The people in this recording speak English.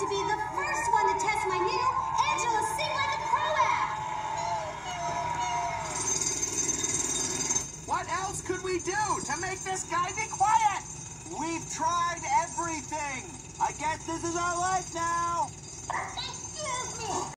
to be the first one to test my new Angela sing like a proac. What else could we do to make this guy be quiet? We've tried everything. I guess this is our life now.